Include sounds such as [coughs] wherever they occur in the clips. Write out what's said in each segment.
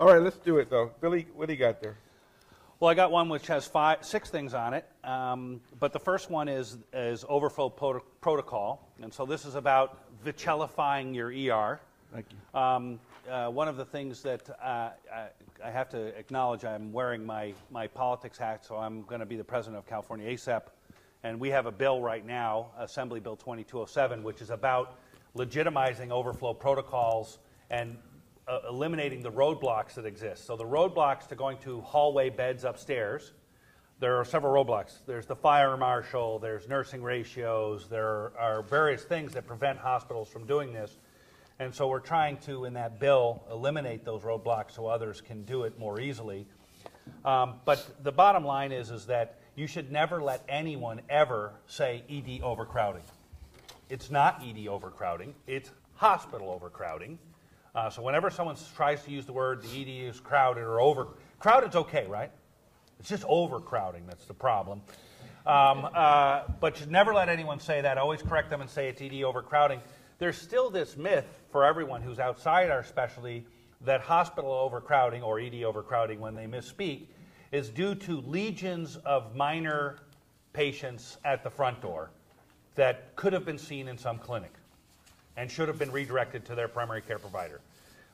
All right, let's do it though. Billy, what do you got there? Well, I got one which has five, six things on it, um, but the first one is, is overflow proto- protocol, and so this is about vitellifying your ER. Thank you. Um, uh, one of the things that uh, I, I have to acknowledge, I'm wearing my, my politics hat, so I'm going to be the president of California ACEP, and we have a bill right now, Assembly Bill 2207, which is about legitimizing overflow protocols and uh, eliminating the roadblocks that exist. So the roadblocks to going to hallway beds upstairs, there are several roadblocks. There's the fire marshal, there's nursing ratios, there are various things that prevent hospitals from doing this. And so we're trying to, in that bill, eliminate those roadblocks so others can do it more easily. Um, but the bottom line is, is that you should never let anyone ever say ED overcrowding. It's not ED overcrowding, it's hospital overcrowding. Uh, so whenever someone tries to use the word the ED is crowded or over, crowded's okay, right? It's just overcrowding that's the problem. Um, uh, but you never let anyone say that. Always correct them and say it's ED overcrowding. There's still this myth for everyone who's outside our specialty that hospital overcrowding or ED overcrowding when they misspeak is due to legions of minor patients at the front door that could have been seen in some clinic and should have been redirected to their primary care provider.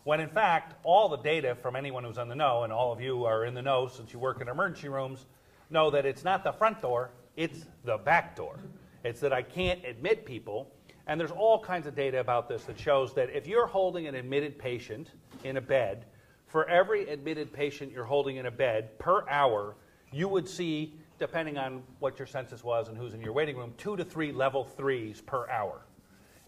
When in fact, all the data from anyone who's in the know, and all of you are in the know since you work in emergency rooms, know that it's not the front door, it's the back door. It's that I can't admit people, and there's all kinds of data about this that shows that if you're holding an admitted patient in a bed, for every admitted patient you're holding in a bed per hour, you would see, depending on what your census was and who's in your waiting room, two to three level threes per hour.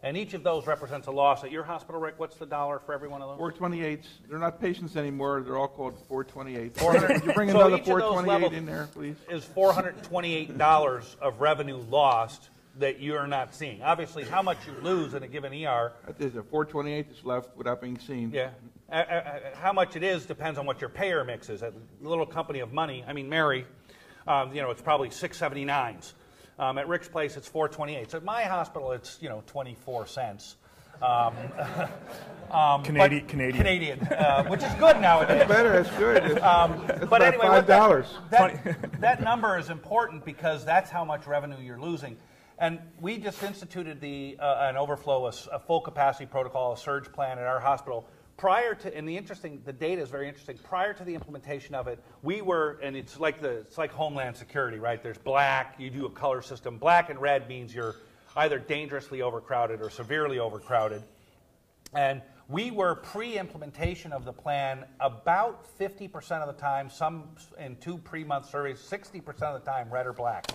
And each of those represents a loss. At your hospital, Rick, what's the dollar for every one of those? 428s. They're not patients anymore. They're all called 428s. 400 Could you bring So another each of those 428 level- in there, please? Is $428 of revenue lost that you're not seeing. Obviously, how much you lose in a given ER, There's a 428 that's left without being seen. yeah, uh, uh, uh, how much it is depends on what your payer mix is. A little company of money, I mean, Mary, um, you know, it's probably 679s. Um, at Rick's place, it's 428. So at my hospital, it's, you know, 24 cents. Um, [laughs] um, Canadian- Canadian. Canadian, uh, which is good nowadays. Better, that's good. It's, Um, that's but about anyway, $5. That, that, [laughs] that number is important because that's how much revenue you're losing. And we just instituted the uh, an overflow, a full capacity protocol, a surge plan at our hospital. Prior to, and the interesting, the data is very interesting. Prior to the implementation of it, we were, and it's like the, it's like Homeland Security, right? There's black. You do a color system. Black and red means you're either dangerously overcrowded or severely overcrowded. And we were pre-implementation of the plan about 50% of the time, some in two pre-month surveys, 60% of the time, red or black.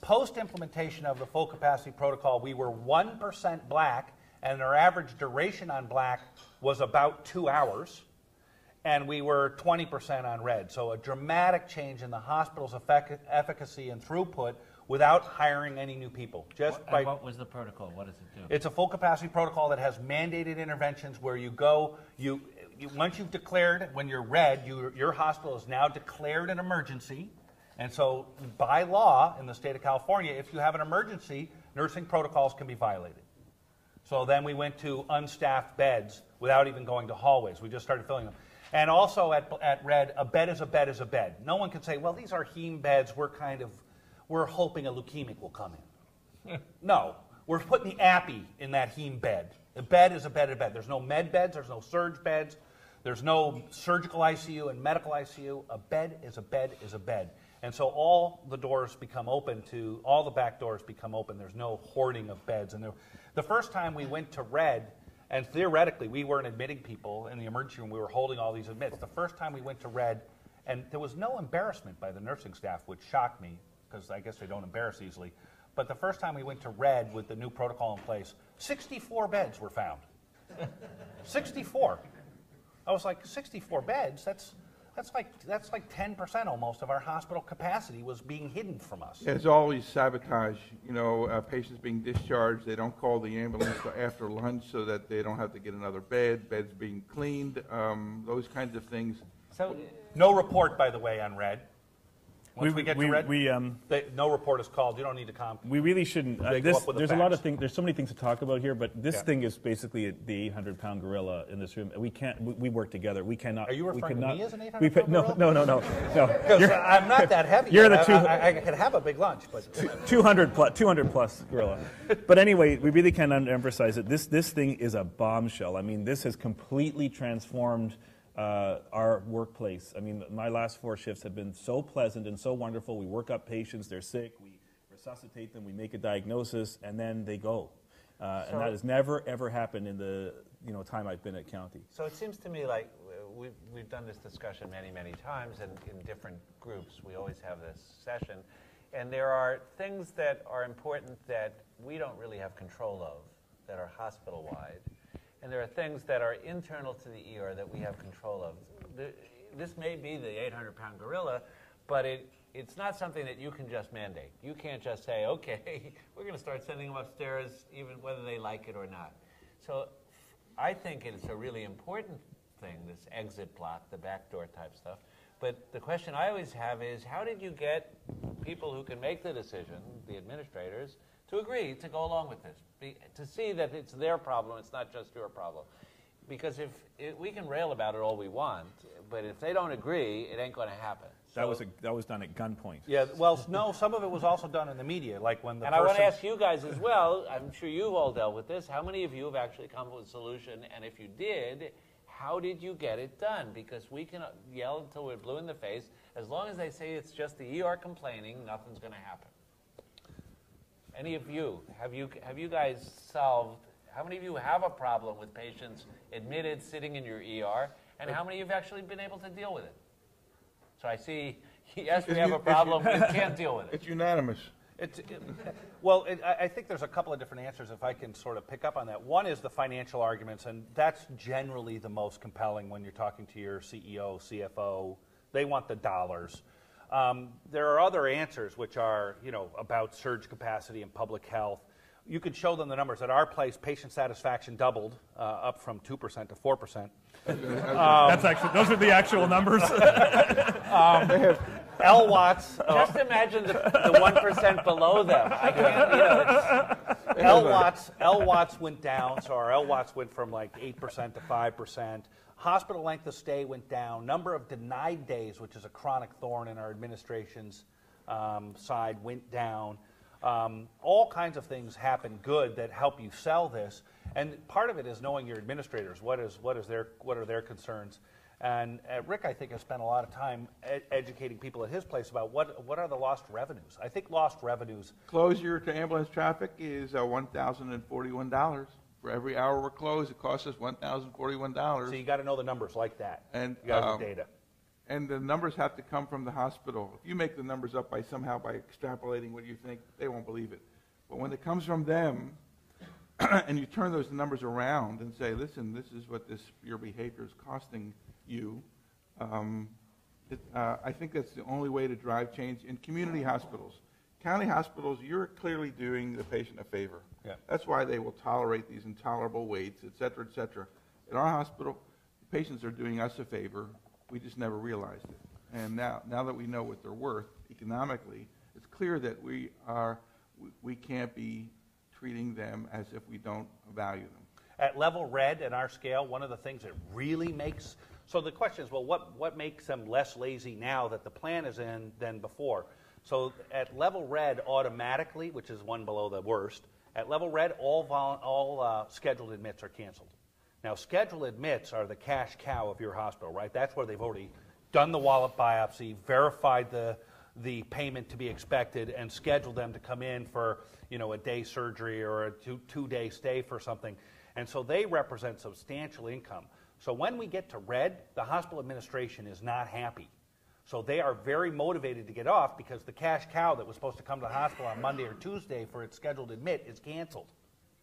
Post-implementation of the full capacity protocol, we were 1% black, and our average duration on black was about two hours, and we were 20% on red. So a dramatic change in the hospital's effec- efficacy and throughput without hiring any new people. Just What- by what was the protocol? What does it do? it's a full capacity protocol that has mandated interventions where you go, you, you once you've declared, when you're red, you, your hospital is now declared an emergency. And so, by law in the state of California, if you have an emergency, nursing protocols can be violated. So then we went to unstaffed beds without even going to hallways. We just started filling them. And also at, at Red, a bed is a bed is a bed. No one can say, well, these are heme beds. We're kind of, we're hoping a leukemic will come in. [laughs] no, we're putting the appy in that heme bed. A bed is a bed is a bed. There's no med beds. There's no surge beds. There's no surgical ICU and medical ICU. A bed is a bed is a bed. And so all the doors become open to, all the back doors become open. There's no hoarding of beds. And there, the first time we went to red, and theoretically we weren't admitting people in the emergency room, we were holding all these admits. The first time we went to red, and there was no embarrassment by the nursing staff, which shocked me, because I guess they don't embarrass easily. But the first time we went to red with the new protocol in place, 64 beds were found. [laughs] 64. I was like, 64 beds? That's, that's like, that's like 10% almost of our hospital capacity was being hidden from us. There's always sabotage, you know, uh, patients being discharged, they don't call the ambulance after lunch so that they don't have to get another bed, beds being cleaned, um, those kinds of things. So, No report, by the way, on red. Once we, get to red, we, um, they, no report is called. You don't need to comp. we really shouldn't. Uh, this, there's a lot of things. There's so many things to talk about here, but this Yeah. thing is basically the 800 pound gorilla in this room. We can't. We, we work together. We cannot. Are you we referring to me as an 800 we put- no, gorilla? no, no, no, [laughs] no. Because I'm not that [laughs] heavy. You're yet. the I- two- I, I could have a big lunch, but [laughs] 200 plus, 200 plus gorilla. But anyway, we really can't emphasize it. This this thing is a bombshell. I mean, this has completely transformed uh, our workplace. I mean, my last four shifts have been so pleasant and so wonderful. We work up patients; they're sick. We resuscitate them. We make a diagnosis, and then they go. Uh, and that has never ever happened in the you know time I've been at county. So it seems to me like uh, we've, we've done this discussion many, many times and in different groups. We always have this session. And there are things that are important that we don't really have control of, that are hospital wide. And there are things that are internal to the ER that we have control of. The, this may be the 800 pound gorilla, but it, it's not something that you can just mandate. You can't just say, okay, [laughs] we're going to start sending them upstairs, even whether they like it or not. So I think it's a really important thing, this exit block, the backdoor type stuff. But the question I always have is how did you get people who can make the decision, the administrators, to agree to go along with this? Be, to see that it's their problem, it's not just your problem. Because if it, we can rail about it all we want, but if they don't agree, it ain't going to happen. That was a, that was done at gunpoint. yeah. Well, no, [laughs] some of it was also done in the media, like when the And I want to ask you guys as well, I'm sure you've all dealt with this, how many of you have actually come up with a solution? And if you did, how did you get it done? Because we can uh, yell until we're blue in the face. As long as they say it's just the ER complaining, nothing's going to happen. Any of you, have you, have you guys solved, how many of you have a problem with patients admitted sitting in your ER? And how many of you have actually been able to deal with it? So I see, [laughs] yes, we have a problem, we can't deal with it. It's unanimous. It's, it, well, it, I I think there's a couple of different answers if I can sort of pick up on that. One is the financial arguments, and that's generally the most compelling when you're talking to your E CEO, CFO. They want the dollars. Um, there are other answers which are, you know, about surge capacity and public health. You could show them the numbers. At our place, patient satisfaction doubled, uh, up from 2% to 4%. [laughs] That's actually those are the actual numbers. [laughs] L Watts, uh, Just imagine the, the 1% below them. I can't, you know, L Watts, L Watts went down, so our L Watts went from like 8% to 5%. Hospital length of stay went down. Number of denied days, which is a chronic thorn in our administration's um, side, went down. Um, all kinds of things happen good that help you sell this. And part of it is knowing your administrators. What, is, what, is their, what are their concerns? And uh, Rick, I think, has spent a lot of time ed- educating people at his place about what, what are the lost revenues. I think lost revenues Closure to ambulance traffic is uh, $1,041. For every hour we're closed, it costs us $1,041. So you got to know the numbers like that. And, you got um, the data. And the numbers have to come from the hospital. If you make the numbers up by somehow by extrapolating what you think, they won't believe it. But when it comes from them, [clears throat] and you turn those numbers around and say, listen, this is what this your behavior is costing you, um, it, uh, I think that's the only way to drive change in community hospitals. County hospitals, you're clearly doing the patient a favor. Yeah. That's why they will tolerate these intolerable waits, et cetera, et cetera. In our hospital, patients are doing us a favor. We just never realized it. And now, now that we know what they're worth economically, it's clear that we are, we, we can't be treating them as if we don't value them. At level red in our scale, one of the things that really makes so the question is, well, what, what makes them less lazy now that the plan is in than before? So at level red, automatically, which is one below the worst, at level red, all, all uh, scheduled admits are canceled. Now, scheduled admits are the cash cow of your hospital, right? That's where they've already done the wallet biopsy, verified the, the payment to be expected, and scheduled them to come in for, you know, a day surgery or a two, two-day stay for something. And so they represent substantial income. So when we get to red, the hospital administration is not happy. So they are very motivated to get off because the cash cow that was supposed to come to the hospital on Monday or Tuesday for its scheduled admit is canceled.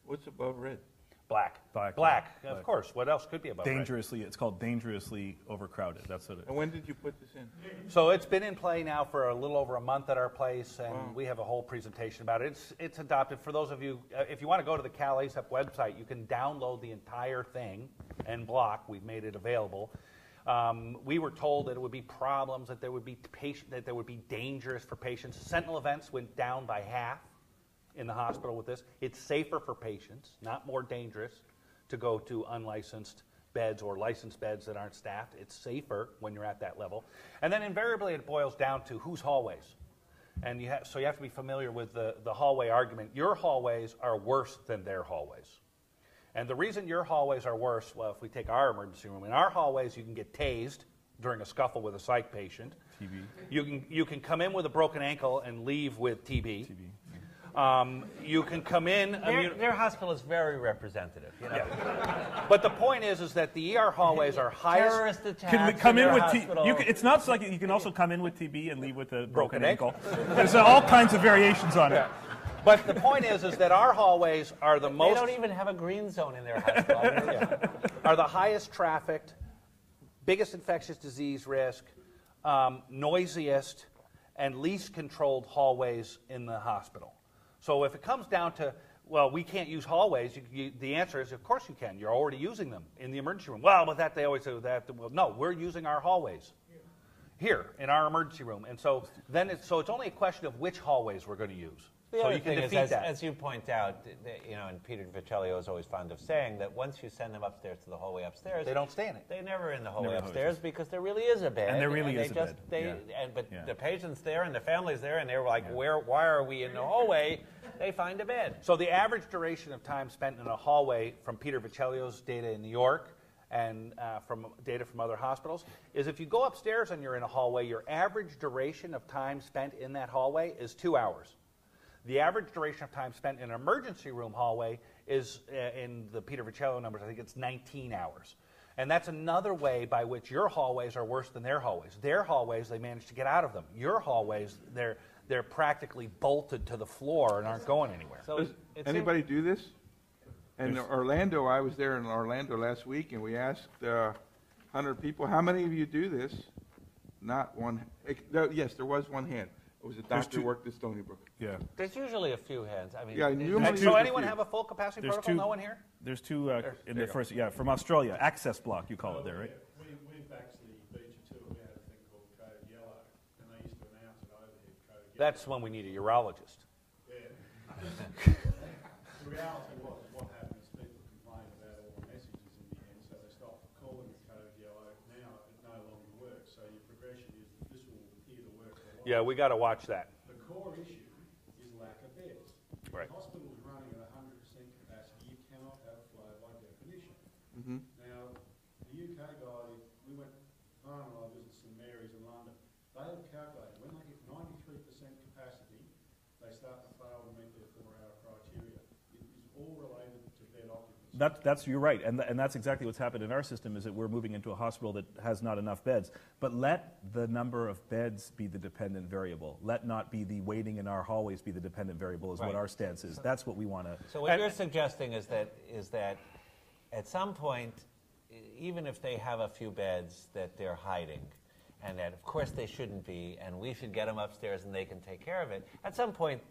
What's above red? Black. Black. Black. Of course. What else could be above red? dangerously, it's called dangerously overcrowded. That's what it. And when did you put this in? So it's been in play now for a little over a month at our place, and we have a whole presentation about it. It's, it's adopted. For those of you, uh, if you want to go to the Cal ACEP website, you can download the entire thing and block. We've made it available. Um, we were told that it would be problems, that there would be patient, that there would be dangerous for patients. Sentinel events went down by half in the hospital with this. It's safer for patients, not more dangerous, to go to unlicensed beds or licensed beds that aren't staffed. It's safer when you're at that level. And then invariably it boils down to whose hallways. And you have, so you have to be familiar with the, the hallway argument. Your hallways are worse than their hallways. And the reason your hallways are worse, well, if we take our emergency room, in our hallways you can get tased during a scuffle with a psych patient. TB. You can, you can come in with a broken ankle and leave with TB. Um, you can come in. Their, immu- their hospital is very representative. You know, but the point is, is that the ER hallways are [laughs] higher. terrorist attacks. Can we come in their with T- you can, it's not like you can also come in with TB and leave with a broken, Broken ankle. ankle. There's all kinds of variations on it. But the point is, is that our hallways are the most. They don't even have a green zone in their hospital. I mean, are the highest trafficked, biggest infectious disease risk, um, noisiest, and least controlled hallways in the hospital. So if it comes down to, well, we can't use hallways, you, you, the answer is, of course you can. You're already using them in the emergency room. Well, but that they always say that. Well, no, we're using our hallways here in our emergency room, and so then it's so it's only a question of which hallways we're going to use. The so other you can thing is, defeat as, that. as you point out, th- th- you know, and Peter Viccellio is always fond of saying that once you send them upstairs to the hallway upstairs, they don't stay in it. They're never in the hallway Never upstairs because there really is a bed. And there really they is a just, bed, They, yeah. and, but Yeah. the patient's there and the family's there, and they're like, "Where? Why are we in the hallway?" They find a bed. So the average duration of time spent in a hallway from Peter Viccellio's data in New York and uh, from data from other hospitals is if you go upstairs and you're in a hallway, your average duration of time spent in that hallway is two hours. The average duration of time spent in an emergency room hallway is, uh, in the Peter Viccellio numbers, I think it's 19 hours. And that's another way by which your hallways are worse than their hallways. Their hallways, they manage to get out of them. Your hallways, they're, they're practically bolted to the floor and aren't going anywhere. So Does it seems- anybody do this? In Orlando, I was there in Orlando last week, and we asked uh, 100 people, how many of you do this? Not one. ex- no, Yes, there was one hand. It was a doctor two- who worked at Stony Brook. Yeah. There's usually a few hands. I mean, Yeah, it- numerous- And Two- so anyone two. have a full capacity There's protocol? two- No one here? There's two uh, in there the first, yeah, from Australia, access block, you call it there, right? We, we've actually beat you to it. We had a thing called Code Yellow, and they used to announce it overhead, Code Yellow. That's when we need a urologist. [laughs] The reality was, what happened is people complained about all the messages in the end, so they stopped calling it Code Yellow. Now it no longer works, so your progression is that this will appear to work a lot. Yeah, we got to watch that. The core issue is lack of beds. Right. hospital's running at hundred percent capacity, you cannot have a flow by definition. Mm-hmm. Now, the UK guy, we went, Brian and I visited St Mary's in London, they have calculated, when they get ninety-three percent capacity, they start to fail to meet their four-hour criteria. It is all related to bed occupancy. That, that's, you're right, and, th- and that's exactly what's happened in our system, is that we're moving into a hospital that has not enough beds. But let the number of beds be the dependent variable. Let not be the waiting in our hallways be the dependent variable, is what our stance is. That's what we want to. So what you're suggesting is that is that at some point, even if they have a few beds that they're hiding, and that of course they shouldn't be, and we should get them upstairs and they can take care of it. At some point, they're-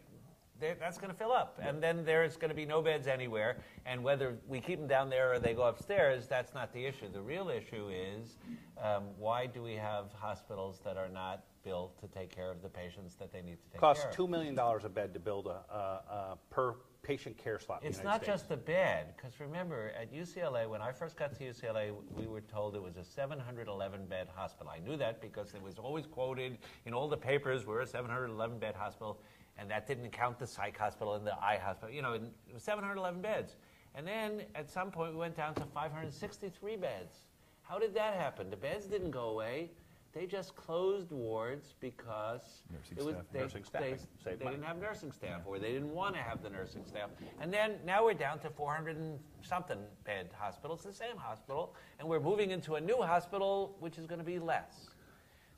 that's going to fill up, and then there's going to be no beds anywhere. And whether we keep them down there or they go upstairs, that's not the issue. The real issue is um, why do we have hospitals that are not built to take care of the patients that they need to take Costs care of? $2 million a bed to build a, a, a per patient care slot It's not United just the bed, because remember, at UCLA, when I first got to UCLA, we were told it was a 711 bed hospital. I knew that because it was always quoted in all the papers, we're a 711 bed hospital, and that didn't count the psych hospital and the eye hospital. You know, it was 711 beds. And then at some point, we went down to 563 beds. How did that happen? The beds didn't go away. They just closed wards because Nursing it was staff. they, Nursing staffing. they, they didn't have nursing staff, or they didn't want to have the nursing staff. And then now we're down to 400 and something bed hospital. It's the same hospital, and we're moving into a new hospital, which is going to be less.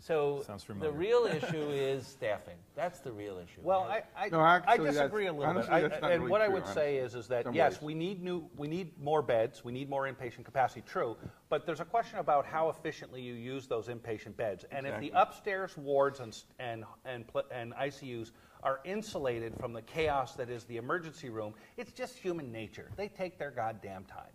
So Sounds the real issue is staffing. That's the real issue. Well, right? I, I, No, actually, that's- disagree a little honestly, bit. I- not and really what I true, would say is, is that Some yes, ways. we need new, we need more beds, we need more inpatient capacity. True, but there's a question about how efficiently you use those inpatient beds. And if the upstairs wards and and and, and ICUs are insulated from the chaos that is the emergency room, it's just human nature. They take their goddamn time.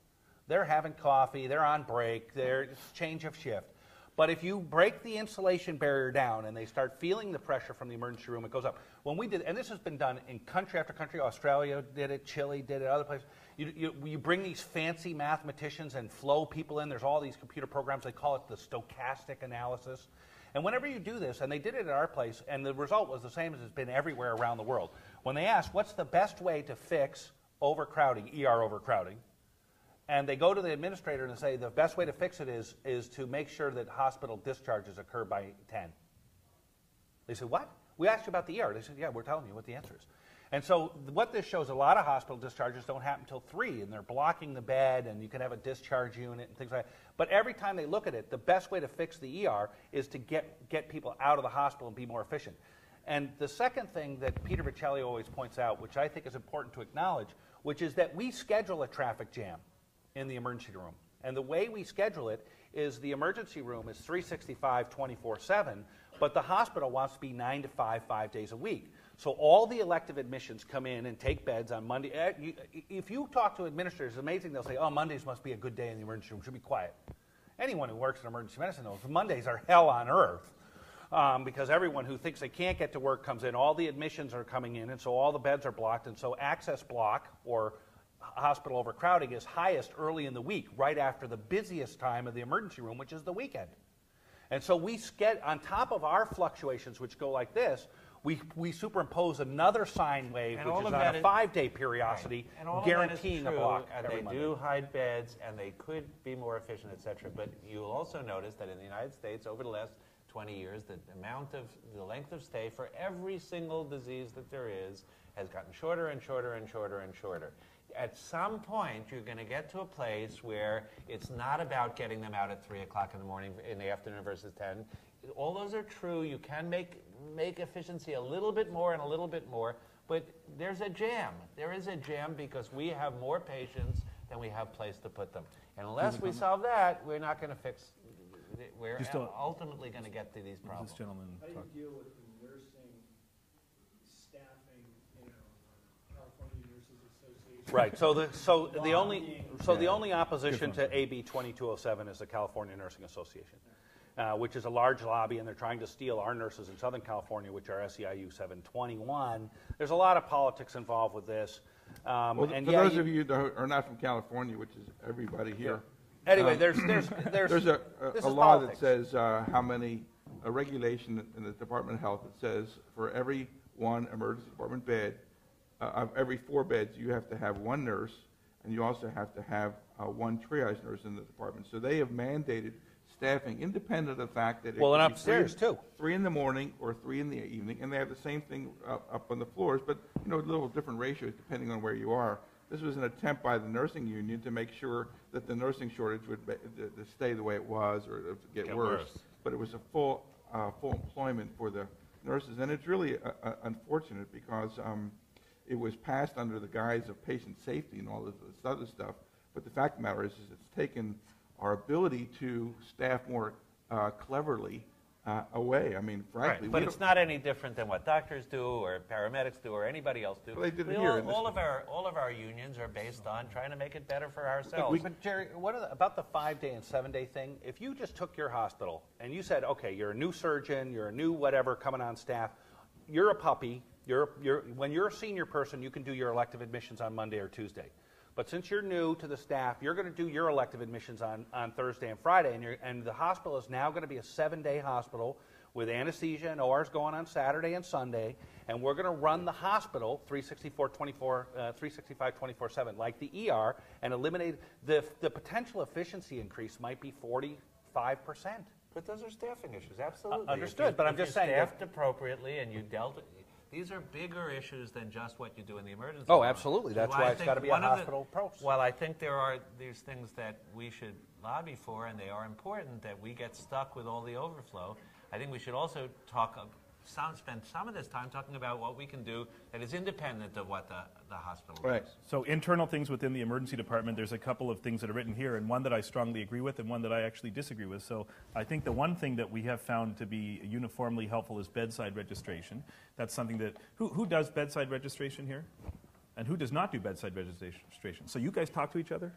They're having coffee, they're on break, they're change of shift. But if you break the insulation barrier down and they start feeling the pressure from the emergency room, it goes up. When we did, and this has been done in country after country, Australia did it, Chile did it, other places. You, you, you bring these fancy mathematicians and flow people in. There's all these computer programs. They call it the stochastic analysis. And whenever you do this, and they did it at our place, and the result was the same as it's been everywhere around the world. When they asked, what's the best way to fix overcrowding, ER overcrowding, and they go to the administrator and say the best way to fix it is, is to make sure that hospital discharges occur by 10. They said, What? We asked you about the ER. They said, Yeah, we're telling you what the answer is. And so, what this shows, a lot of hospital discharges don't happen until 3, and they're blocking the bed, and you can have a discharge unit and things like that. But every time they look at it, the best way to fix the ER is to get, get people out of the hospital and be more efficient. And the second thing that Peter Viccellio always points out, which I think is important to acknowledge, which is that we schedule a traffic jam in the emergency room. And the way we schedule it is the emergency room is 365 24 7, but the hospital wants to be 9 to 5, five days a week. So all the elective admissions come in and take beds on Monday. Eh, If you talk to administrators, it's amazing. They'll say, oh, Mondays must be a good day in the emergency room, should be quiet. Anyone who works in emergency medicine knows Mondays are hell on earth um, because everyone who thinks they can't get to work comes in. All the admissions are coming in, and so all the beds are blocked. And so access block or hospital overcrowding is highest early in the week, right after the busiest time of the emergency room, which is the weekend. And so we get on top of our fluctuations, which go like this. We, we superimpose another sine wave, And which is on a five-day periodicity, And guaranteeing is a block And they Monday. do hide beds, and they could be more efficient, et cetera. But you'll also notice that in the United States, over the last 20 years, the amount of, the length of stay for every single disease that there is has gotten shorter and shorter and shorter and shorter. At some point, you're going to get to a place where it's not about getting them out at 3 o'clock in the morning, in the afternoon versus 10. All those are true. You can make, make efficiency a little bit more and a little bit more, but there's a jam. There is a jam because we have more patients than we have place to put them. And unless we solve that, we're not going to fix, we're Just ultimately going to get to these problems. This gentleman How do talk. you deal with the nursing staffing, you know, California Nurses Association? Right. So the so the only so the only opposition to AB 2207 is the California Nursing Association, uh, which is a large lobby, and they're trying to steal our nurses in Southern California, which are SEIU 721. There's a lot of politics involved with this. Um, Well, and for yeah, those you- of you that are not from California, which is everybody here, anyway, um, there's there's [coughs] there's there's a, a, a law politics. that says uh, how many, a regulation in the Department of Health that says for every one emergency department bed, uh, of every four beds, you have to have one nurse, and you also have to have uh, one triage nurse in the department. So they have mandated staffing independent of the fact that it Well, and be three- upstairs, too. Three in the morning or three in the evening, and they have the same thing up, up on the floors, but you know, a little different ratios depending on where you are. This was an attempt by the nursing union to make sure that the nursing shortage would be, to, to stay the way it was or to Get worse. worse. But it was a full, uh, full employment for the nurses, and it's really uh, uh, unfortunate because um, it was passed under the guise of patient safety and all this, this other stuff. But the fact of the matter is, is it's taken our ability to staff more uh, cleverly uh, away. I mean, frankly, Right, but it's don't- any different than what doctors do or paramedics do or anybody else do. Well, they did it here all, all of our all of our unions are based on trying to make it better for ourselves. But Jerry, what are the, about the five day and seven day thing? If you just took your hospital and you said, okay, you're a new surgeon, you're a new whatever coming on staff, you're a puppy. You're, you're, when you're a senior person, you can do your elective admissions on Monday or Tuesday. But since you're new to the staff, you're going to do your elective admissions on, on Thursday and Friday, and, you're, and the hospital is now going to be a seven day hospital with anesthesia and ORs going on Saturday and Sunday, and we're going to run the hospital 364 24, uh, 365 24 7, like the ER, and eliminate the, the potential efficiency increase might be 45%. But those are staffing issues, absolutely. If understood, you- but I'm if just saying staffed appropriately and you dealt. These are bigger issues than just what you do in the emergency. Oh, room. absolutely. So That's I why it's think gotta be a of the- hospital approach. While I think there are these things that we should lobby for, and they are important, that we get stuck with all the overflow. I think we should also talk, some, spend some of this time talking about what we can do that is independent of what the, the hospital Right. does. So internal things within the emergency department, there's a couple of things that are written here, and one that I strongly agree with and one that I actually disagree with. So I think the one thing that we have found to be uniformly helpful is bedside registration. That's something that, who, who does bedside registration here? And who does not do bedside registration? So you guys talk to each other?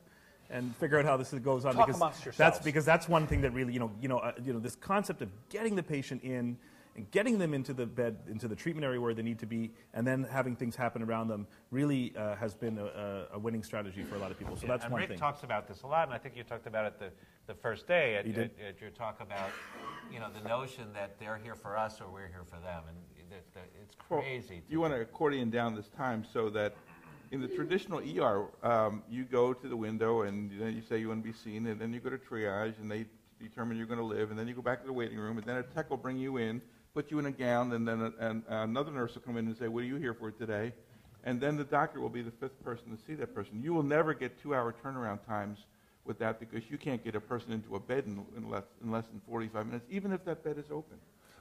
and figure out how this goes on. Talk because amongst That's because that's one thing that really, you know, you know, uh, you know, this concept of getting the patient in and getting them into the bed, into the treatment area where they need to be, and then having things happen around them really uh, has been a, a, a winning strategy for a lot of people. So that's and one Rick thing. talks about this a lot, and I think you talked about it the, the first day at, He at, at your talk about, you know, the notion that they're here for us or we're here for them, and that, that it's Well, crazy. to You want to accordion down this time so that in the traditional ER, um, you go to the window and then you say you want to be seen, and then you go to triage and they determine you're going to live, and then you go back to the waiting room, and then a tech will bring you in, put you in a gown, and then a, and another nurse will come in and say, "What are you here for today?" And then the doctor will be the fifth person to see that person. You will never get two-hour turnaround times with that because you can't get a person into a bed in, in, less, in less than 45 minutes, even if that bed is open.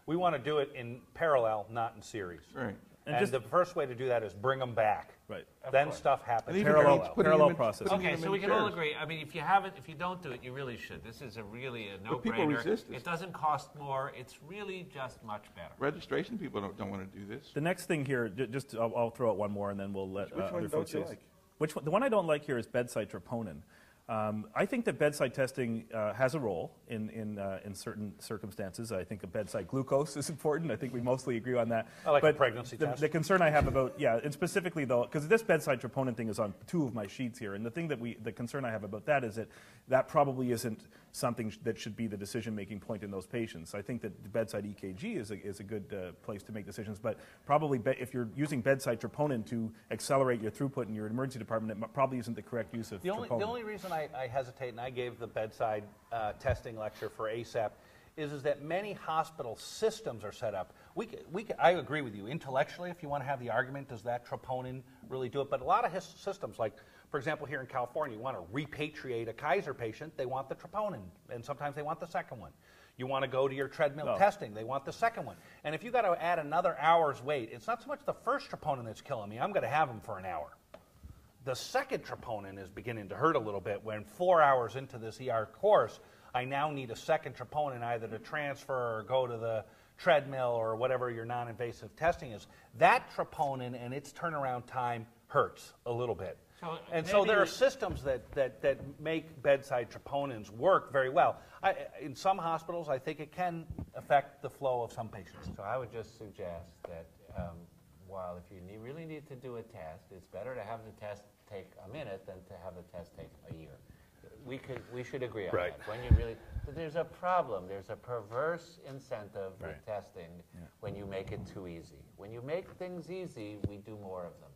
We want to do it in parallel, not in series. Right. And And, just- the first way to do that is bring them back. Right. Then stuff happens. Even Parallel- means parallel in- process. Okay, so we can all agree. I mean, if you haven't, if you don't do it, you really should. This is a really a But people no-brainer. resist. It doesn't cost more. It's really just much better. Registration people don't, don't want to do this. The next thing here, just I'll, I'll throw out one more, and then we'll let Which uh, one other don't folks you like? Which one? The one I don't like here is bedside troponin. Um, I think that bedside testing uh, has a role in in, uh, in certain circumstances. I think a bedside glucose is [laughs] important. I think we mostly agree on that. I like but pregnancy the, test. The concern I have about yeah, and specifically though, because this bedside troponin thing is on two of my sheets here, and the thing that we the concern I have about that is that that probably isn't something that should be the decision-making point in those patients. I think that the bedside EKG is a, is a good uh, place to make decisions, but probably if you're using bedside troponin to accelerate your throughput in your emergency department, it probably isn't the correct use of The only, troponin. the only reason I, I hesitate, and I gave the bedside uh, testing lecture for ACEP, is, is that many hospital systems are set up. We, we, I agree with you. Intellectually, if you want to have the argument, does that troponin really do it? But a lot of his systems, like, for example, here in California, you want to repatriate a Kaiser patient, they want the troponin, and sometimes they want the second one. You want to go to your treadmill No. testing, they want the second one. And if you got to add another hour's wait, it's not so much the first troponin that's killing me, I'm going to have them for an hour. The second troponin is beginning to hurt a little bit when four hours into this ER course, I now need a second troponin either to transfer or go to the treadmill or whatever your non invasive testing is. That troponin and its turnaround time hurts a little bit. So and so there are systems that, that, that make bedside troponins work very well. I, in some hospitals, I think it can affect the flow of some patients. So I would just suggest that um, while if you need, really need to do a test, it's better to have the test take a minute than to have the test take a year. We could, we should agree on Right. that. When you really, but there's a problem. There's a perverse incentive with Right. testing when you make it too easy. When you make things easy, we do more of them.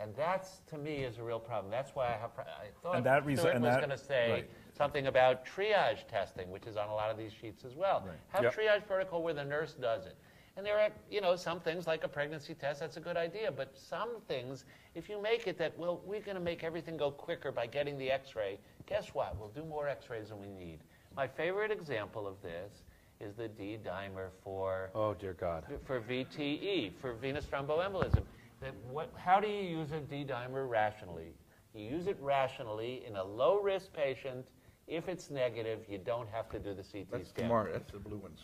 And that's, to me, is a real problem. That's why I have, pro- I thought And that reason- Stuart and was that- going to say right. something about triage testing, which is on a lot of these sheets as well. Right. Have Yep. triage protocol where the nurse does it. And there are, you know, some things like a pregnancy test, that's a good idea. But some things, if you make it that, well, we're going to make everything go quicker by getting the x ray, guess what? We'll do more x rays than we need. My favorite example of this is the D dimer for Oh, dear God. for VTE, for venous thromboembolism. That what, how do you use a D dimer rationally? You use it rationally in a low risk patient. If it's negative, you don't have to do the CT That's the scan. mar, that's the blue ones.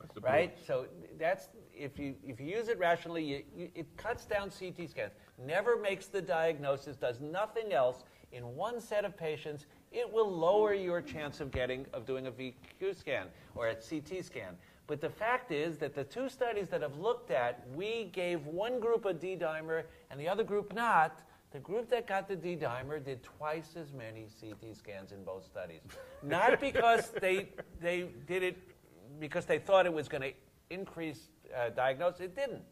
That's the blue Right? ones. So that's, if you, if you use it rationally, you, you, it cuts down CT scans, never makes the diagnosis, does nothing else. In one set of patients, it will lower your chance of getting, of doing a VQ scan or a CT scan. But the fact is that the two studies that have looked at, we gave one group a D-dimer and the other group not. The group that got the D-dimer did twice as many CT scans in both studies. [laughs] Not because they, they did it because they thought it was going to increase uh, diagnosis. It didn't.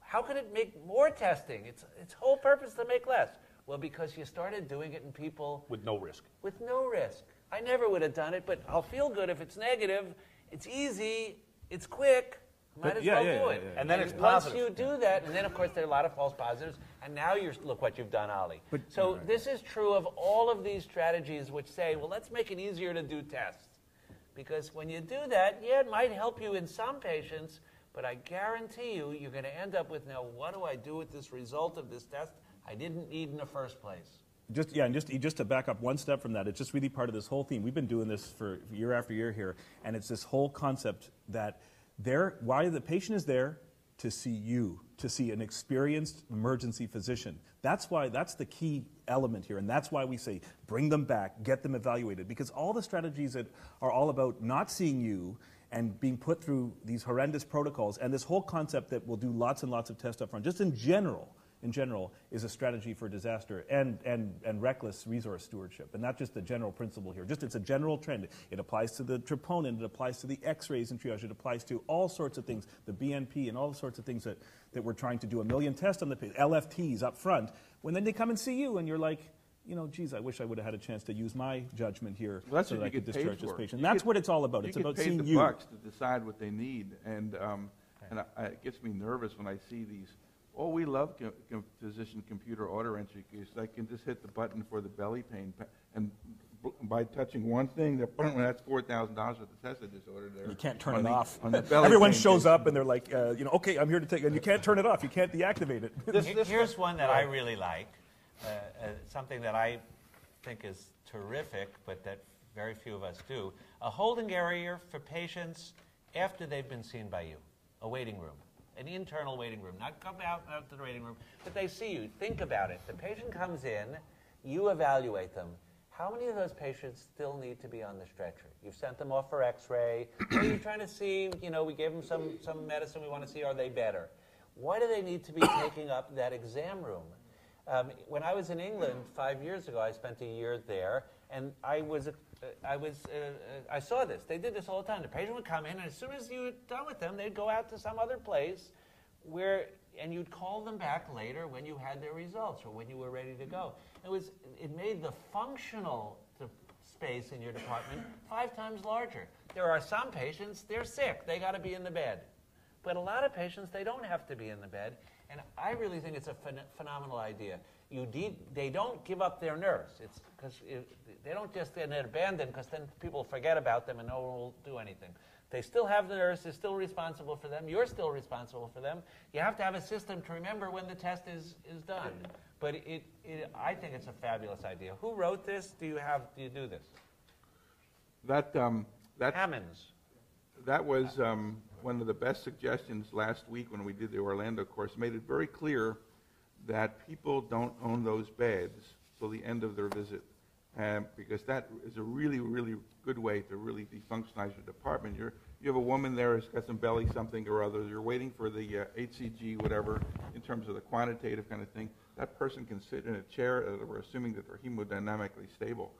How could it make more testing? Its, its whole purpose to make less. Well, because you started doing it in people With no risk. with no risk. I never would have done it, but I'll feel good if it's negative. It's easy. It's quick. Might But as yeah, well yeah, do yeah, it. yeah. And then it's positive. once you do that, and then of course there are a lot of false positives, and now you're look what you've done, Ollie. so this is true of all of these strategies, which say, well, let's make it easier to do tests, because when you do that, yeah, it might help you in some patients, but I guarantee you, you're going to end up with now, what do I do with this result of this test I didn't need in the first place? Just yeah, and just just to back up one step from that, it's just really part of this whole theme. We've been doing this for year after year here, and it's this whole concept that there, why the patient is there to see you, to see an experienced emergency physician. That's why that's the key element here. And that's why we say bring them back, get them evaluated, because all the strategies that are all about not seeing you and being put through these horrendous protocols and this whole concept that we'll do lots and lots of tests up front, just in general, in general, is a strategy for disaster and, and, and reckless resource stewardship. And not just the general principle here, just it's a general trend. It applies to the troponin, it applies to the x-rays and triage, it applies to all sorts of things, the BNP and all sorts of things that, that we're trying to do a million tests on the LFTs up front. When then they come and see you and you're like, you know, geez, I wish I would have had a chance to use my judgment here Well, that's so that I could discharge this patient. You that's get- what it's all about. You It's about seeing the you. bucks to decide what they need, and um, and I, I, it gets me nervous when I see these. Oh, we love com- com- physician computer order entry because I can just hit the button for the belly pain, pa- and b- by touching one thing, that [clears throat] that's four thousand dollars worth of tests I just ordered there. You can't turn on it the- off. on the [laughs] belly Everyone pain shows patient. up and they're like, uh, you know, okay, I'm here to take, and you can't turn it off. You can't deactivate it. Here- Here's one that I really like, uh, uh, something that I think is terrific, but that very few of us do. A holding area for patients after they've been seen by you, a waiting room, an internal waiting room, not come out, out to the waiting room, but they see you. Think about it. The patient comes in, you evaluate them. How many of those patients still need to be on the stretcher? You've sent them off for x-ray, [coughs] or you're trying to see, you know, we gave them some, some medicine, we want to see are they better? Why do they need to be [coughs] taking up that exam room? Um, when I was in England five years ago, I spent a year there, and I was, uh, I was, uh, uh, I saw this. They did this all the time. The patient would come in, and as soon as you were done with them, they'd go out to some other place, where, and you'd call them back later when you had their results or when you were ready to go. It was, it made the functional space in your department five times larger. There are some patients, they're sick, they got to be in the bed. But a lot of patients, they don't have to be in the bed. And I really think it's a phen- phenomenal idea. You de- they don't give up their nurse. It's because they don't just get abandoned because then people forget about them and no one will do anything. They still have the nurse, they're still responsible for them. You're still responsible for them. You have to have a system to remember when the test is, is done. But it, it, I think it's a fabulous idea. Who wrote this? Do you have, do you do this? That um, that Hammonds. that was um, one of the best suggestions last week when we did the Orlando course. Made it very clear that people don't own those beds till the end of their visit, um, because that is a really, really good way to really defunctionize your department. You're, you have a woman there who's got some belly something or other. You're waiting for the uh, HCG, whatever, in terms of the quantitative kind of thing. That person can sit in a chair. Uh, we're assuming that they're hemodynamically stable.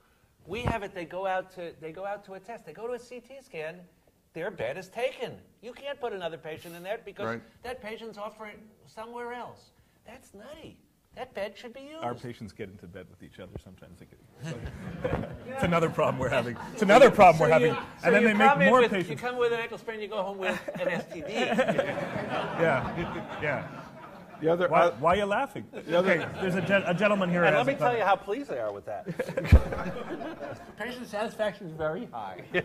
We have it. They go out to they go out to a test. They go to a CT scan. Their bed is taken. You can't put another patient in there because Right. that patient's off for somewhere else. That's nutty. That bed should be used. Our patients get into bed with each other sometimes. They get, [laughs] it's another problem we're having. It's another problem we're you- having. so and then they make come more with, patients. You come with an ankle sprain, you go home with an STD. [laughs] Yeah, yeah. The other, Why, uh, why are you laughing? Okay, there's a, gen- a gentleman here. And let me tell you how pleased they are with that. [laughs] Patient satisfaction is very high. Sounds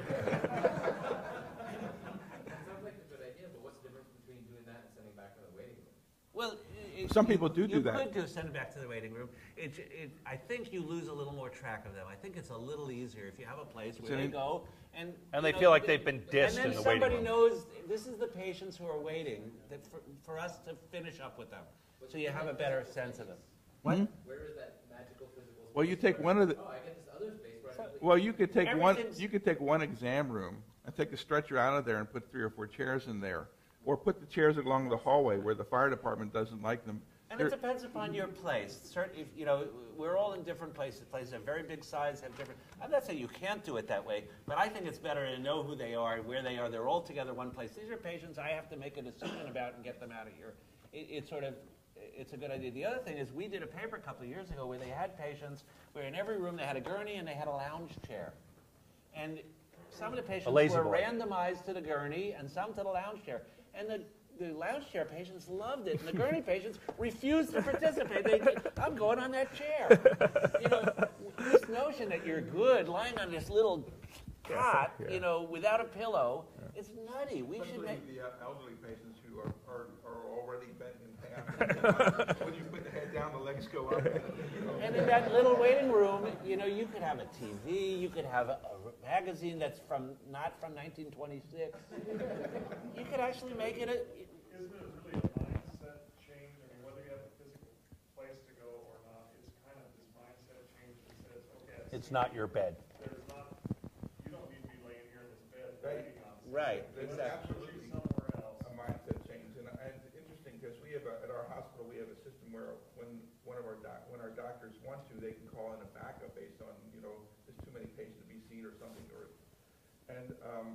like a good idea, but what's the difference between doing that and sending back to the waiting room? Well, it- Some you- people do do that. You could do send it back to the waiting room. It, it, I think you lose a little more track of them. I think it's a little easier if you have a place where an they go and. And you they know, feel like they- they've been dissed in the And waiting then room. somebody knows, this is the patients who are waiting, that for, for us to finish up with them. So you have a better sense of them. Hmm? Where is that magical physical space? well, you take one of the, Oh, I get this other space where I can Well, you could take one, Everything's- you could take one exam room and take the stretcher out of there and put three or four chairs in there. Or put the chairs along the hallway where the fire department doesn't like them. And There- it depends upon your place. Certain, if, you know, we're all in different places. Places have very big size, have different. I'm not saying you can't do it that way, but I think it's better to know who they are, where they are. They're all together one place. These are patients I have to make a decision about and get them out of here. It, it's sort of, it's a good idea. The other thing is, we did a paper a couple of years ago where they had patients where in every room they had a gurney and they had a lounge chair, and some of the patients were boy. randomized to the gurney and some to the lounge chair, and the the lounge chair patients loved it, and the gurney patients refused to participate. They, I'm going on that chair. You know, this notion that you're good lying on this little cot, you know, without a pillow, it's nutty. We should make. the uh, elderly patients who are, are, are already bent in half. [laughs] When you put the head down, the legs go up. And in that little waiting room, you know, you could have a TV, you could have a, a magazine that's from not from 1926. You could actually make it a. Isn't it really a mindset change? I mean, whether you have a physical place to go or not, it's kind of this mindset change that says, okay, it's not your bed. There's not, you don't need to be laying here in this bed Right. waiting on. Right, There's exactly. absolutely Somewhere else. a mindset change, and, and it's interesting, because we have, a- at our hospital, we have a system where when one of our doc, when our doctors want to, they can call in a backup based on, you know, there's too many patients to be seen or something, or, and, um,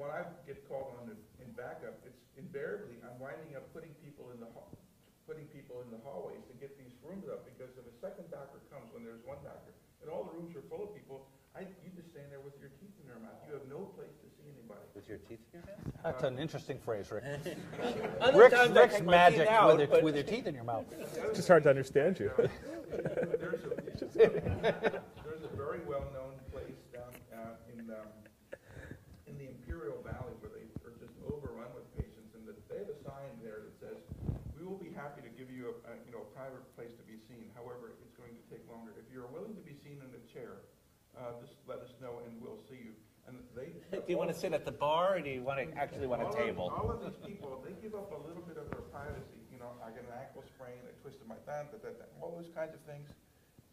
when I get called on in- in backup, it's invariably, I'm winding up putting people in the putting people in the hallways to get these rooms up, because if a second doctor comes when there's one doctor, and all the rooms are full of people, I, you just stand there with your teeth in your mouth, you have no place to see anybody. With your teeth in your mouth? That's an interesting phrase, Rick. [laughs] Rick's, Rick's take my teeth magic out, with, it, with your teeth in your mouth. It's just hard to understand you. [laughs] There's a, there's a very well-known place down, uh, in, um, in the Imperial Valley where they are just overrun with patients, and that they have a sign there that says, "We will be happy to give you a, a, you know, a private place to be seen, however, it's going to take longer. If you're willing to be seen in a chair, uh, just let us know and we'll see you." And they. [laughs] Do you want to sit at the bar, or do you want to actually want a All of- table? All of these people, they give up a little bit of their privacy, I got an ankle sprain, I twisted my thumb, da, da, da, all those kinds of things.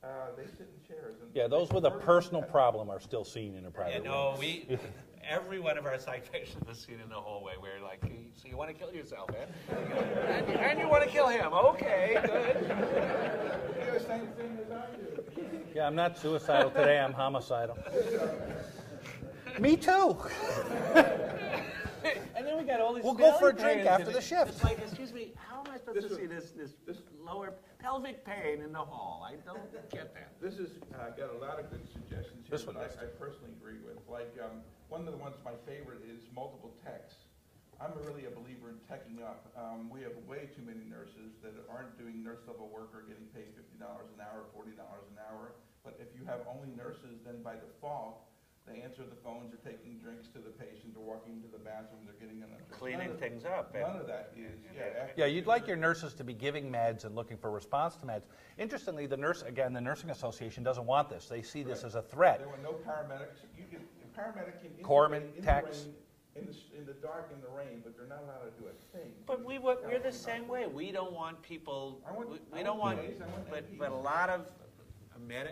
Uh, they sit in chairs and. Yeah, those with a personal problem are still seen in a You private room. we, [laughs] every one of our psych patients was seen in the hallway, we're like, so you want to kill yourself, eh? And, and you want to kill him, okay, good. You do the same thing as I do. Yeah, I'm not suicidal today, I'm homicidal. [laughs] Me too. [laughs] And then we got all these. We'll go for a drink after the shift. It's like, excuse me, how am I supposed This to was- see this, this this- lower pelvic pain in the hall? I don't get that. This has uh, got a lot of good suggestions here This one that. I, I personally agree with. Like, um, one of the ones, my favorite is multiple techs. I'm really a believer in teching up. Um, we have way too many nurses that aren't doing nurse level work or getting paid fifty dollars an hour, forty dollars an hour. But if you have only nurses, then by default, they answer the phones, they're taking drinks to the patient, they're walking into the bathroom, they're getting an undress. Cleaning of- things up, and- None of that is, yeah. Yeah, you'd like your nurses to be giving meds and looking for response to meds. Interestingly, the nurse, again, the nursing association doesn't want this. They see this as a threat. There were no paramedics. You can, a paramedic can Corpsman, intubate in the techs. rain, in the, s- in the dark, in the rain, but they're not allowed to do a thing. But we, wa- we're the same way. We don't want people, I want- we- I we don't want want, PAs, I want but, but a lot of medi-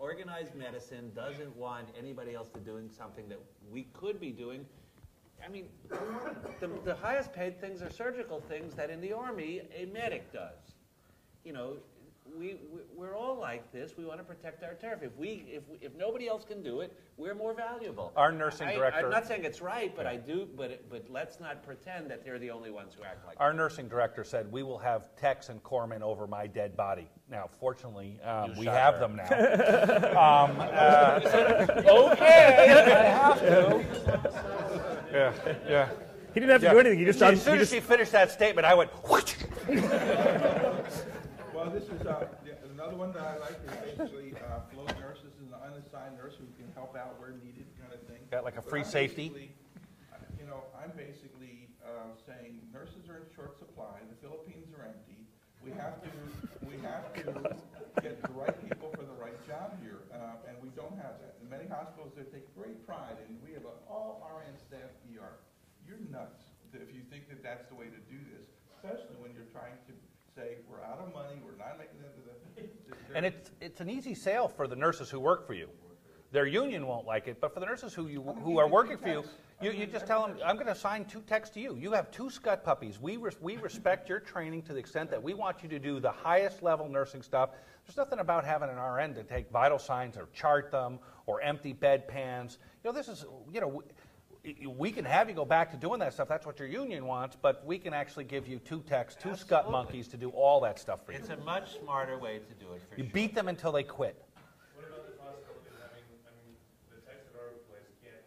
organized medicine doesn't want anybody else to doing something that we could be doing. I mean, the, the highest paid things are surgical things that in the army, a medic does. You know, we, we- we're all like this. We want to protect our turf. If we, if, we- if nobody else can do it, we're more valuable. Our nursing I- director- I'm not saying it's right, but I do, but, but let's not pretend that they're the only ones who act like Our nursing director said, "We will have techs and corpsmen over my dead body." Now, fortunately, um, we have her. them now. [laughs] um, uh, Okay, I have to. yeah, yeah. He didn't have to do anything. He just, as he soon as just she finished that statement, I went. [laughs] Well, this is, uh, yeah, another one that I like is basically, uh, float nurses is an unassigned nurse who can help out where needed kind of thing. Got like a But free I'm safety? basically- You know, I'm basically, uh, saying nurses are in short supply, the Philippines are empty. We have to, we have to get the right people for the right job here, uh, and we don't have that. In many hospitals, they take great pride in, we have an all RN staff ER. You're nuts if you think that that's the way to do this, especially when you're trying to we're out of money, we're not making it [laughs] to the. And it's it's an easy sale for the nurses who work for you. Their union won't like it, but for the nurses who you who are working for you, you, you just tell them, I'm going to assign two techs to you. You have two scut puppies. We res- we respect your training to the extent that we want you to do the highest level nursing stuff. There's nothing about having an RN to take vital signs or chart them or empty bedpans. You know, this is you know. We, we can have you go back to doing that stuff. That's what your union wants, but we can actually give you two techs, two scut Absolutely. monkeys to do all that stuff for you. It's a much smarter way to do it for You sure. beat them until they quit. What about the possibility of having, I mean, the techs at our place get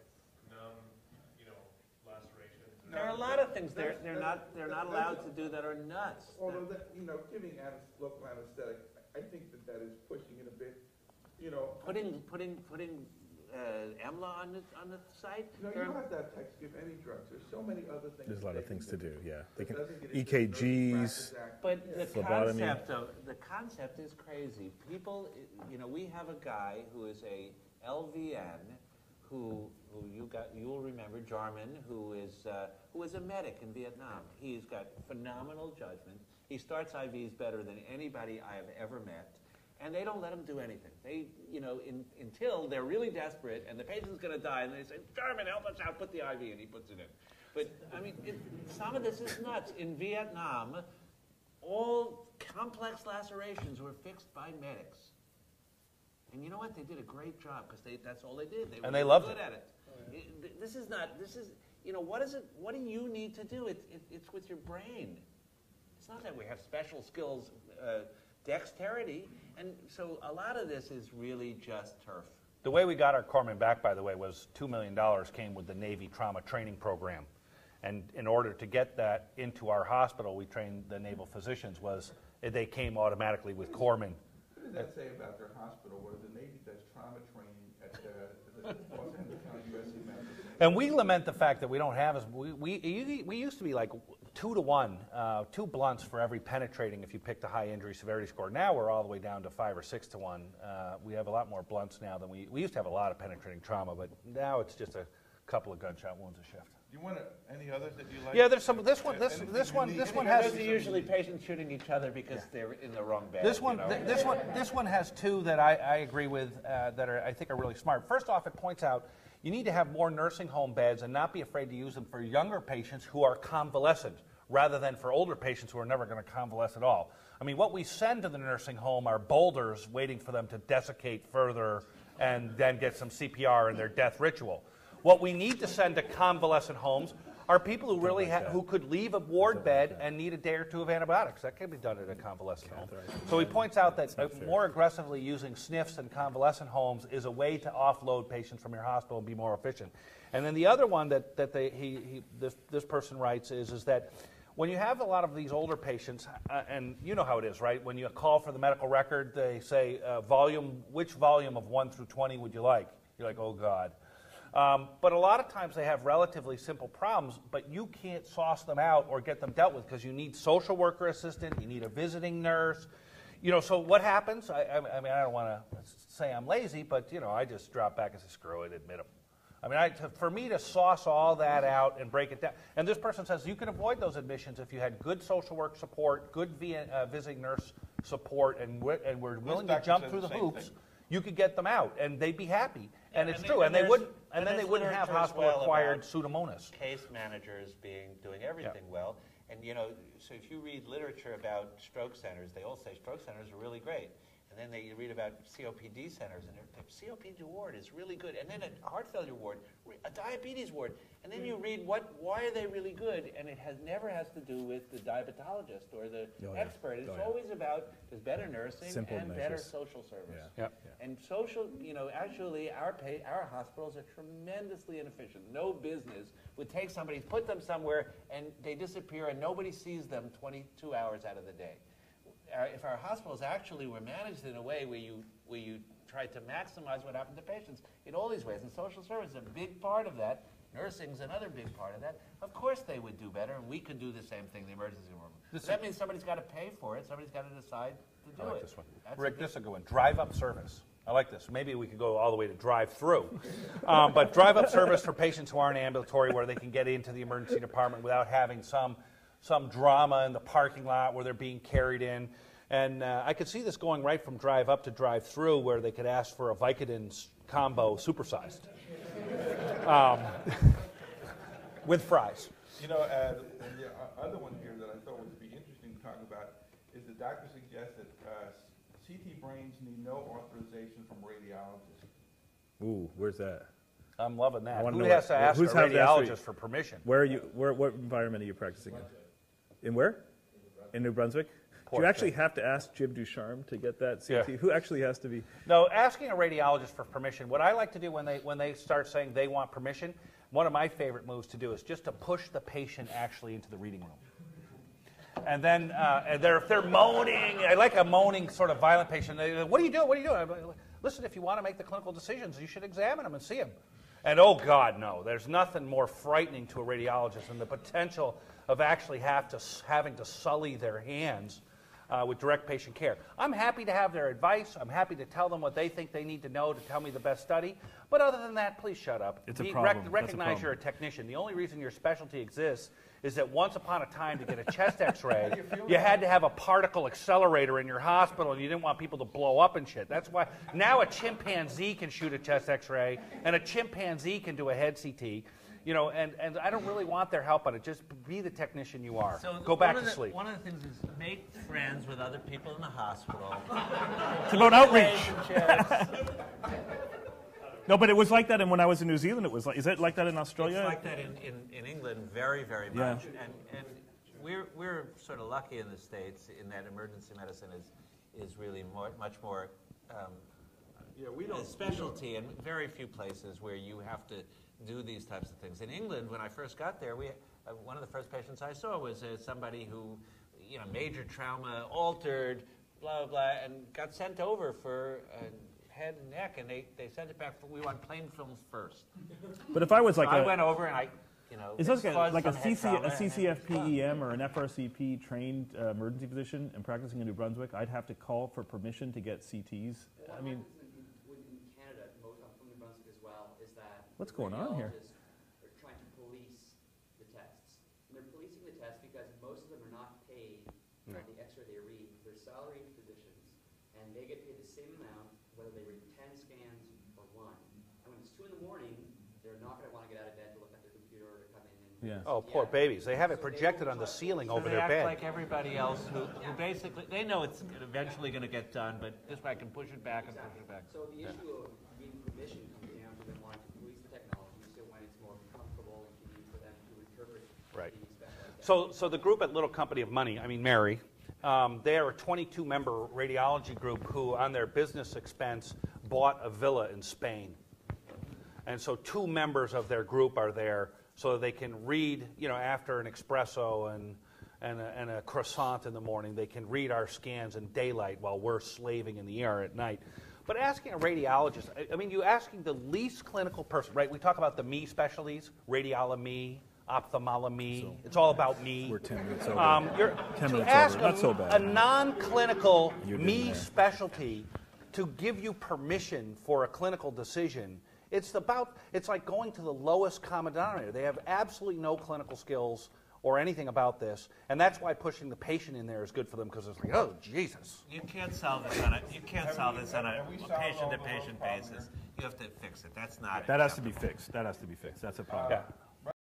numb, you know, lacerations? or- There are a lot of things they're, they're not, they're not allowed to do that are nuts. Although that, you know, giving anes- local anesthetic, I think that that is pushing it a bit, you know. Putting, putting, putting uh, EMLA on the, on the site? You know, there you don't have to have techs give any drugs, there's so many other things. There's a lot of things to do, yeah. They can, E doesn't get into the Nursing EKGs, But the Phlebotomy. concept of, the concept is crazy. People, you know, we have a guy who is a LVN, who, who you got, you'll remember, Jarman, who is, uh, who is a medic in Vietnam. He's got phenomenal judgment. He starts IVs better than anybody I have ever met. And they don't let them do anything. They, you know, in, until they're really desperate and the patient's going to die, and they say, Jarman, help us out, put the IV, and he puts it in. But, I mean, it, some of this is nuts. In Vietnam, all complex lacerations were fixed by medics. And you know what? They did a great job because they, that's all they did. They were And they loved good it. at it. It- This is not, this is, you know, what is it, what do you need to do? It, it, it's with your brain. It's not that we have special skills, uh, dexterity, and so a lot of this is really just turf. The way we got our corpsmen back, by the way, was $2 million came with the Navy Trauma Training Program. And in order to get that into our hospital, we trained the naval physicians, was they came automatically with corpsmen. What does that say about their hospital, where the Navy does trauma training at the, at the Los Angeles County USC Medical Center? And we lament the fact that we don't have as we we, we used to be like two to one, uh, two blunts for every penetrating if you picked a high injury severity score. Now we're all the way down to five or six to one. Uh, we have a lot more blunts now than we we used to have a lot of penetrating trauma, but now it's just a couple of gunshot wounds a shift. Do you want to, any others that you like? Yeah, there's some. This one, this Anything this one, this one has. Those are usually patients shooting each other because they're in the wrong bed. This one, you know? th- this one, this one has two that I, I agree with uh, that are I think are really smart. First off, it points out you need to have more nursing home beds and not be afraid to use them for younger patients who are convalescent, rather than for older patients who are never going to convalesce at all. I mean, what we send to the nursing home are boulders waiting for them to desiccate further and then get some CPR in their death ritual. What we need to send to convalescent homes are people who really ha- who could leave a ward bed and need a day or two of antibiotics. That can be done at a convalescent home. So he points out that more aggressively using SNFs and convalescent homes is a way to offload patients from your hospital and be more efficient. And then the other one that, that they, he, he, this, this person writes is, is that when you have a lot of these older patients, uh, and you know how it is, right? When you call for the medical record, they say, uh, volume, which volume of 1 through 20 would you like? You're like, oh, God. Um, but a lot of times they have relatively simple problems, but you can't sauce them out or get them dealt with because you need social worker assistant, you need a visiting nurse. You know, so what happens? I, I, I mean, I don't want to say I'm lazy, but you know, I just drop back and say, screw it, admit them. I mean, I, to, for me to sauce all that out and break it down, and this person says you can avoid those admissions if you had good social work support, good v, uh, visiting nurse support, and, we're, and we're willing to jump through the the hoops. thing. You could get them out, and they'd be happy. and it's and true, there- and they wouldn't, there's- and and then they wouldn't have hospital-acquired well pseudomonas. case managers being doing everything well. And you know, so if you read literature about stroke centers, they all say stroke centers are really great. And then they you read about COPD centers, and the COPD ward is really good. And then a heart failure ward, a diabetes ward. And then you mm. read what, why are they really good? And it has never has to do with the diabetologist or the Oh, yeah. expert. It's Oh, yeah. always about there's better nursing Simple and better social service. Yeah. Yep. And social, you know, actually, our pay, our hospitals are tremendously inefficient. No business would take somebody, put them somewhere, and they disappear, and nobody sees them 22 hours out of the day. Uh, if our hospitals actually were managed in a way where you where you tried to maximize what happened to patients in all these ways, and social service is a big part of that. Nursing's another big part of that. Of course, they would do better, and we could do the same thing. The emergency room. But that means somebody's got to pay for it. Somebody's got to decide to do I like it. this one. That's Rick, this is a good one. Drive-up service. I like this. Maybe we could go all the way to drive-through. [laughs] um, but drive-up service for patients who aren't ambulatory, where they can get into the emergency department without having some some drama in the parking lot where they're being carried in. And uh, I could see this going right from drive-up to drive-through, where they could ask for a Vicodin combo supersized um, [laughs] with fries. You know, uh, and the other one here that I thought would be interesting to talk about is the doctor suggests that uh, CT brains need no authorization from radiologists. Ooh, where's that? I'm loving that. Who has what- to ask a who's have to ask for- radiologist for permission? Where are you? Where what environment are you practicing in? In where? In New Brunswick. Do you actually have to ask Jim Ducharme to get that Yeah. CT? Who actually has to be? No, asking a radiologist for permission. What I like to do when they when they start saying they want permission, one of my favorite moves to do is just to push the patient actually into the reading room. And then uh, and they're, if they're moaning, I like a moaning sort of violent patient. They, what are you doing? What are you doing? I'm like, Listen, if you want to make the clinical decisions, you should examine them and see them. And oh God, no, there's nothing more frightening to a radiologist than the potential of actually have to, having to sully their hands uh, with direct patient care. I'm happy to have their advice. I'm happy to tell them what they think they need to know to tell me the best study. But other than that, please shut up. It's a Be- problem. A recognize problem. you're a technician. The only reason your specialty exists is that once upon a time to get a chest [laughs] x-ray, you had to have a particle accelerator in your hospital and you didn't want people to blow up and shit. That's why now a chimpanzee can shoot a chest x-ray and a chimpanzee can do a head CT. You know, and, and I don't really want their help on it. Just be the technician you are. So Go back to the- sleep. One of the things is make friends with other people in the hospital. It's about outreach. No, but it was like that. And when I was in New Zealand, it was like. Is it like that in Australia? It's like that in, in, in England very, very Yeah. much. And, and we're, we're sort of lucky in the States in that emergency medicine is, is really more, much more um, Yeah, we a don't. specialty and very few places where you have to do these types of things. In England, when I first got there, we, uh, one of the first patients I saw was uh, somebody who, you know, major trauma, altered, blah, blah, blah, and got sent over for uh, head and neck, and they, they sent it back, for, we want plain films first. [laughs] But if I was like so I a, went over and I, you know, Is this like like a, CC, a and then it's CCFPEM or an FRCP trained uh, emergency physician and practicing in New Brunswick? I'd have to call for permission to get CTs. I mean, what happens in, in, in Canada, most, I'm from New Brunswick as well, is that What's going on here? radiologists Are trying to police the tests, and they're policing the tests because most of them are not paid on Right. Hmm. the X-ray they read. They're salaried physicians, and they get paid the same amount whether they read ten scans or one. And when it's two in the morning, they're not going to want to get out of bed to look at their computer or to come in and. Yeah. Oh, poor babies. They have it projected on the ceiling So over they their act bed. like everybody else who, who basically, they know it's eventually going to get done, but this way I can push it back and push it back. So the issue of getting permission comes down to them wanting to police the technology, so when it's more comfortable and convenient for them to interpret Right. the specialized data. So, so the group at Little Company of Money, I mean Mary, um, they are a 22-member radiology group who, on their business expense, bought a villa in Spain. And so two members of their group are there so they can read, you know, after an espresso and, and, a, and a croissant in the morning, they can read our scans in daylight while we're slaving in the ER at night. But asking a radiologist, I, I mean, you're asking the least clinical person, right? We talk about the me specialties, radiology, ophthalmology. it's all about me. we're 10 minutes over. Um, you're, 10 to minutes ask over. a, Not so bad. a non-clinical me there. specialty to give you permission for a clinical decision. It's about it's like going to the lowest common denominator. They have absolutely no clinical skills or anything about this, and that's why pushing the patient in there is good for them because it's like, oh Jesus. You can't solve this on a, you can't Have solve we- this on a have we solved all the patient-to-patient little problems basis. You have to fix it. That's not that has to be fixed. That has to be fixed. That's a problem. Yeah.